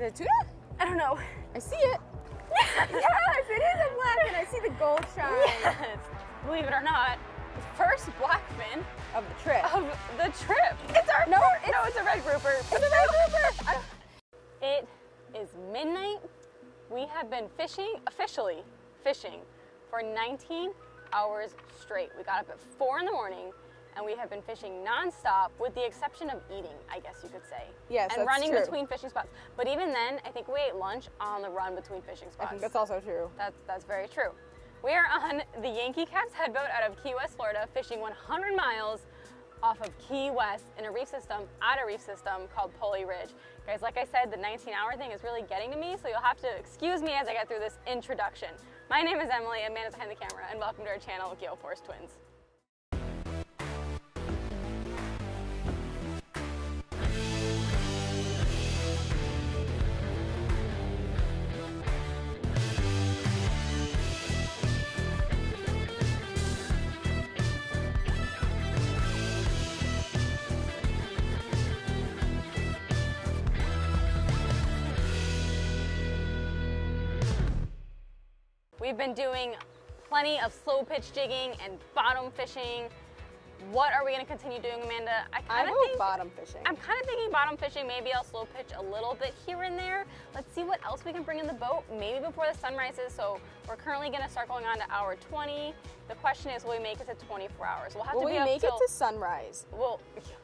Is it tuna? I don't know. I see it. yes, it is a black and I see the gold shine Yes. Believe it or not, the first blackfin of the trip. of the trip. It's our No, first- it's- no, it's a red grouper. It's a red grouper. It is midnight. We have been fishing, officially fishing, for 19 hours straight. We got up at 4 in the morning and we have been fishing nonstop with the exception of eating, I guess you could say. Yes, And running true. between fishing spots. But even then, I think we ate lunch on the run between fishing spots. I think that's also true. That's, that's very true. We are on the Yankee Capts headboat out of Key West, Florida, fishing 100 miles off of Key West in a reef system, at a reef system called Pulley Ridge. Guys, like I said, the 19 hour thing is really getting to me, so you'll have to excuse me as I get through this introduction. My name is Emily, and man is behind the camera, and welcome to our channel, Gale Force Twins. We've been doing plenty of slow pitch jigging and bottom fishing. What are we gonna continue doing, Amanda? I I kinda think bottom fishing. I'm kind of thinking bottom fishing. Maybe I'll slow pitch a little bit here and there. Let's see what else we can bring in the boat, maybe before the sun rises. So we're currently gonna start going on to hour 20. The question is, will we make it to 24 hours? We'll have Will to be we up make till, it to sunrise? well,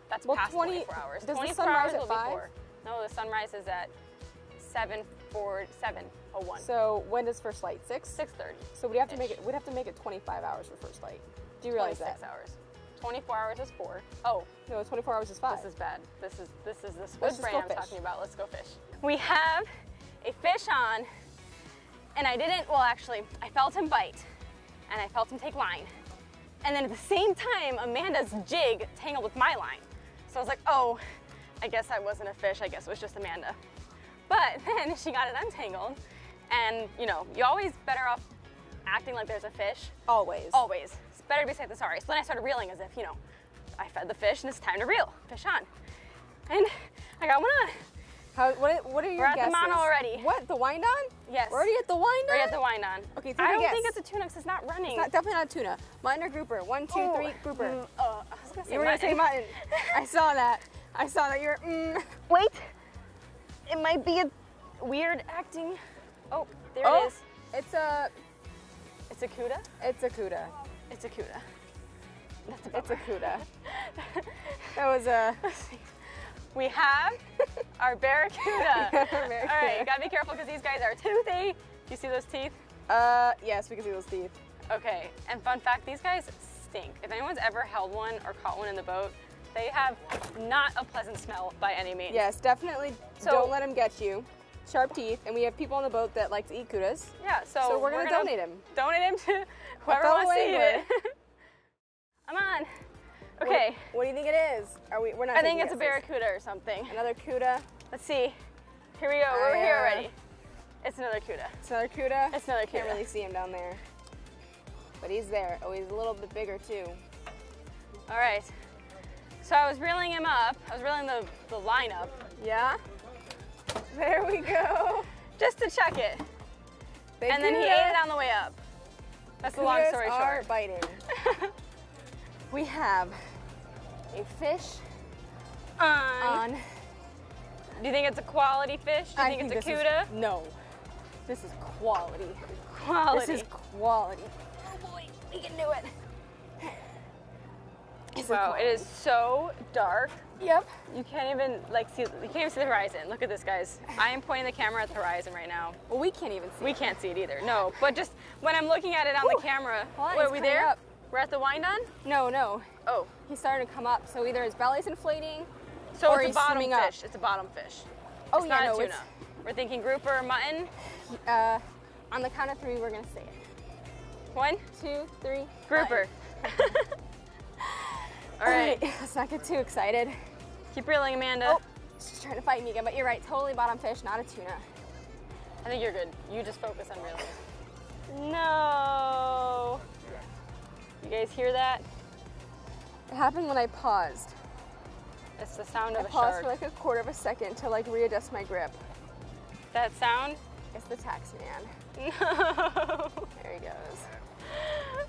that's Well, past 20 24 hours. does the 24 sun rise at five? No, the sunrise is at 7 4 701. So when does first light? Six? 6:30. So we'd have to make it. We'd have to make it 25 hours for first light. Do you realize 26 that? hours. 24 hours is 4. Oh, No, 24 hours is five. This is bad. This is this is the Let's squid go I'm fish. talking about. Let's go fish. We have a fish on, and I didn't. Well, actually, I felt him bite, and I felt him take line, and then at the same time, Amanda's jig tangled with my line. So I was like, oh, I guess I wasn't a fish. I guess it was just Amanda. But then she got it untangled, and you know, you're always better off acting like there's a fish Always. Always. It's better to be safe than sorry. So then I started reeling as if, you know, I fed the fish and it's time to reel. Fish on. And I got one on. How, what, what are your We're at the guesses? mono already. What? The wind on? Yes. We're already at the wind on? We're at the wind on. Okay, I don't guess. think it's a tuna because it's not running. It's not, definitely not a tuna. Mutton or grouper? One, two, Ooh, three, grouper. mm, uh, I was gonna say You were gonna say mutton. mutton. I saw that. I saw that. You're. Mm. Wait. It might be a weird acting. Oh, there Oh, it is. it's a. It's a cuda. It's a cuda. It's a cuda. That's a It's a cuda. that was a. We have our barracuda. Barracuda. All right, you gotta be careful because these guys are toothy. Do you see those teeth? Uh, yes, we can see those teeth. Okay, and fun fact, these guys stink. If anyone's ever held one or caught one in the boat, they have not a pleasant smell by any means. Yes, definitely. So- don't let them get you. Sharp teeth, and we have people on the boat that like to eat cudas. Yeah, so, So we're gonna donate 'em. Donate him to whoever wants to eat it. I'm on. Okay, What, what do you think it is? Are we? We're not. I think it's a barracuda or something. Another cuda. Let's see. Here we go, we're here uh, already. It's another cuda. It's another cuda. It's another Can't really see him down there, but he's there. Oh, he's a little bit bigger too. All right. So I was reeling him up. I was reeling the, the line up Yeah. There we go. just to check it. They and then he cuda. ate it on the way up. That's the long story are short. biting. we have a fish On. on. Do you think it's a quality fish? Do you I think, it's a is- no. This is quality. Quality. This is quality. Oh boy, we can do it. Wow, it is so dark. Yep. You can't even like see. You can't even see the horizon. Look at this, guys. I am pointing the camera at the horizon right now. Well, we can't even see. We can't see it either. No, but just when I'm looking at it on Whew. the camera. On, Wait, are we there? Up. We're at the wind on. No, no. Oh, He's starting to come up. So either his belly's inflating. so Or it's a bottom swimming up. fish. It's a bottom fish. Oh it's yeah, not no, a tuna. it's We're thinking grouper or mutton. uh, on the count of three, we're gonna say it. One, Two, three. grouper. All All right, right, let's not get too excited. keep reeling, Amanda. Oh, she's trying to fight me again, but you're right. Totally bottom fish, not a tuna. I think you're good. You just focus on reeling. No. You guys hear that? It happened when I paused. It's the sound I of a paused shark. for like a quarter of a second to like readjust my grip. That sound? It's the tax man. No. There he goes.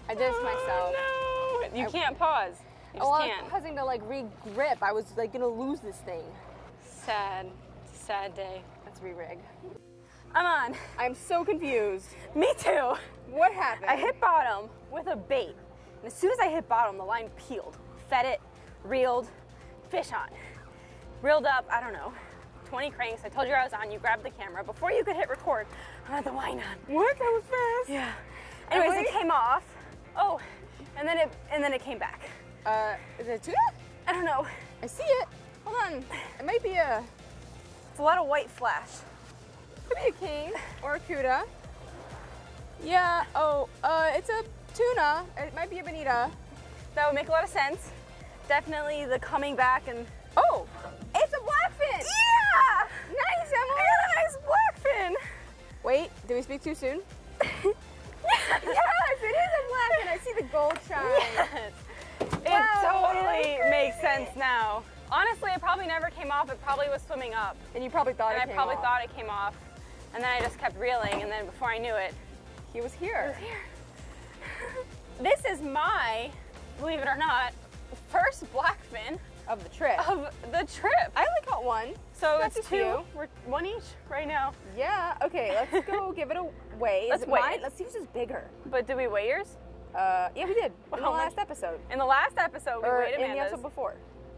I did this myself. Oh, no. You I- can't pause. You just Oh, I can't. was pausing to like re-grip. I was like gonna lose this thing. Sad. It's a sad day. Let's re-rig. I'm on. I'm so confused. Me too. What happened? I hit bottom with a bait. And as soon as I hit bottom, the line peeled. Fed it, reeled, fish on. Reeled up, I don't know, 20 cranks. I told you I was on. You grabbed the camera. Before you could hit record, I had the line on. What? That was fast. Yeah. Anyways, it came off. Oh, and then it and then it came back. Uh, is it a tuna? I don't know. I see it. Hold on. It might be a, It's a lot of white flash. could be a king or a cuda. Yeah. Oh, uh, it's a tuna. It might be a bonita. That would make a lot of sense. Definitely the coming back and Oh, it's a blackfin. yeah, Nice, I Emily. a nice blackfin. Wait, did we speak too soon? yes, Yes, it is a blackfin. I see the gold shine. Yes. It totally makes sense now. Honestly, it probably never came off. It probably was swimming up. And you probably thought And it I came probably off. thought it came off. And then I just kept reeling. And then before I knew it, he was here. Was Here. This is my, believe it or not, first blackfin Of the trip. of the trip. I only caught one. So That's it's a two. We're one each right now. Yeah. Okay. Let's go give it a weigh. Let's weigh. Let's see who's bigger. But did we weigh yours? Uh, yeah, we did in the How much? last episode. In the last episode, we Or weighed in the episode before.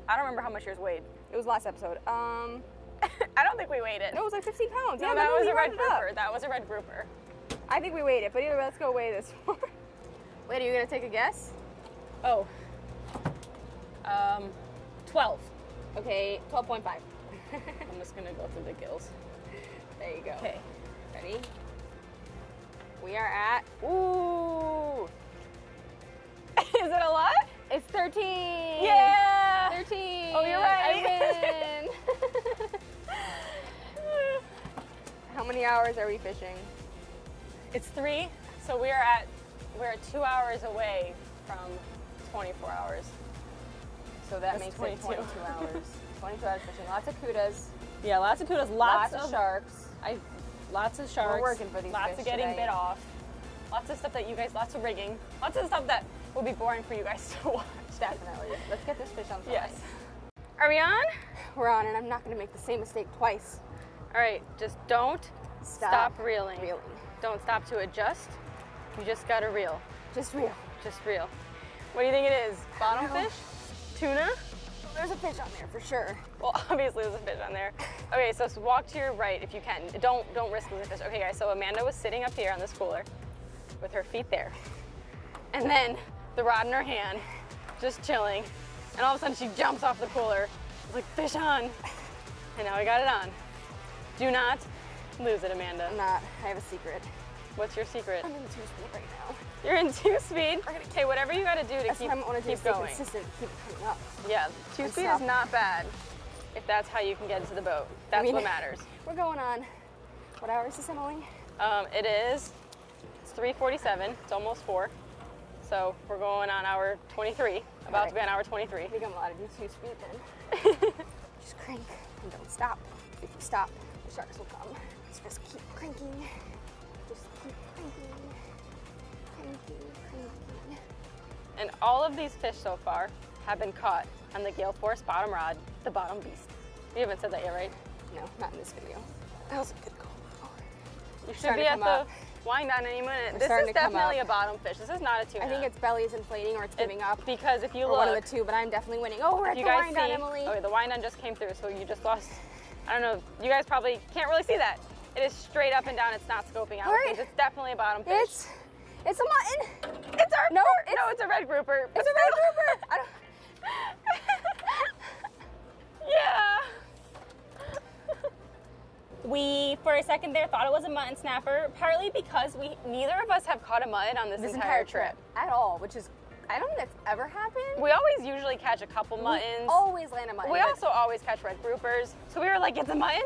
I don't remember how much yours weighed. It was last episode. Um, I don't think we weighed it. no, it was like 15 pounds. No, yeah, that remember was a red rounded up. grouper. That was a red grouper. I think we weighed it, but either way, let's go weigh this one. Wait, are you gonna take a guess? Oh. Um, 12. Okay, 12.5. I'm just gonna go through the gills. there you go. Okay. Ready? We are at. Ooh. Is it a lot? It's 13. Yeah. 13. Oh, you're right. I win. How many hours are we fishing? It's three, so we are at we're two hours away from 24 hours. So that That's makes 22. it 22 hours. 22 hours fishing. Lots of cudas. Yeah, lots of cudas. Lots, lots, of of sharks. I, lots of sharks. We're working for these Lots of getting bit off. Lots of stuff that you guys, lots of rigging. Lots of stuff that will be boring for you guys to watch. Definitely. Let's get this fish on fly. Yes. Are we on? We're on, and I'm not going to make the same mistake twice. All right, just don't Stop stop, reeling. reeling. Don't stop to adjust. You just gotta reel. Just reel. Just reel. What do you think it is? Bottom fish? Tuna? There's a fish on there for sure. Well, obviously there's a fish on there. Okay, so walk to your right if you can. Don't don't risk losing fish. Okay, guys. So Amanda was sitting up here on this cooler, with her feet there, and then the rod in her hand, just chilling, and all of a sudden she jumps off the cooler. It's like, fish on, and now I got it on. Do not lose it, Amanda. I'm not. I have a secret. What's your secret? I'm in two speed right now. You're in two speed. Okay, whatever you got to do to That's keep, what I do. keep Stay going. consistent. Keep coming up. Yeah, two And speed stop. is not bad if that's how you can get into the boat. That's mean- what matters. We're going on. What hour is this, Emily? Um, it is it's 3:47. It's almost four. So we're going on hour 23. About to be on hour 23. I think I'm allowed to do two speed then. Just crank and don't stop. If you stop, the sharks will come. So just keep cranking. Just keep cranking. Cranking, cranking. And all of these fish so far have been caught on the Gale Force bottom rod, the bottom beast. You haven't said that yet, right? No, not in this video. That was a good call. You should be at the up. Wind down any minute. We're This is definitely a bottom fish. This is not a tuna. I think its belly is inflating or it's It- giving up. because if you look, one of the two, but I'm definitely winning. Oh, we're at you the guys wind see, down, Emily. okay, the wind down just came through, so you just lost. I don't know. You guys probably can't really see that. It is straight up and down. It's not scoping out. Right. It's definitely a bottom fish. It's it's a mutton. It's our No, it's- no, it's a red grouper. It's a red grouper. I don't, yeah. we, for a second there, thought it was a mutton snapper, partly because we neither of us have caught a mutton on this, this entire, trip. at all, which is I don't think that's ever happened. We always usually catch a couple We muttons. always land a mutton. We also always catch red groupers, so we were like, it's a mutton.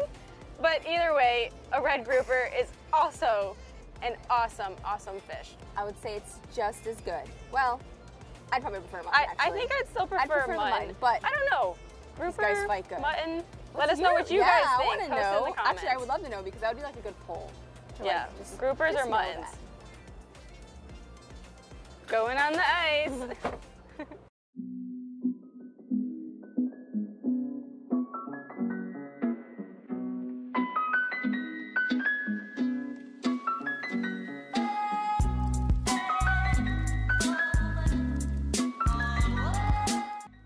But either way, a red grouper is also an awesome, awesome fish. I would say it's just as good. Well, I'd probably prefer mutton. I, I think I'd still prefer, I'd prefer mutton, mutton, but I don't know. Grouper, guys fight good. mutton, Let us know what you yeah, guys I want to know. in the comments. Actually, I would love to know because that would be like a good poll. to, like, Yeah, just- groupers just or muttons? Going on the ice.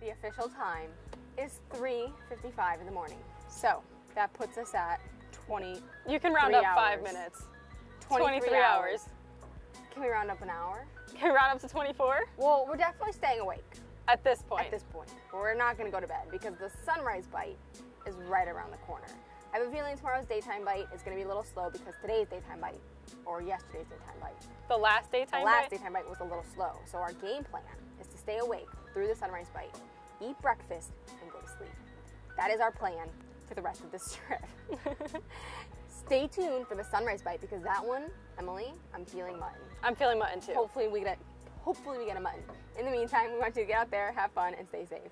The official time 3:55 in the morning. So that puts us at 20. You can round up five minutes. 23 23 hours. Can we round up an hour? Can we round up to 24 Well, we're definitely staying awake at this point? at this point. We're not going to go to bed because the sunrise bite is right around the corner. I have a feeling tomorrow's daytime bite is going to be a little slow because today's daytime bite or yesterday's daytime bite the last daytime The last bite? daytime bite was a little slow. So our game plan is to stay awake through the sunrise bite, eat breakfast, and go to sleep. That is our plan for the rest of this trip. stay tuned for the sunrise bite because that one, Emily, I'm feeling mutton. I'm feeling mutton too. Hopefully we get hopefully we get a mutton. In the meantime, we want you to get out there, have fun, and stay safe.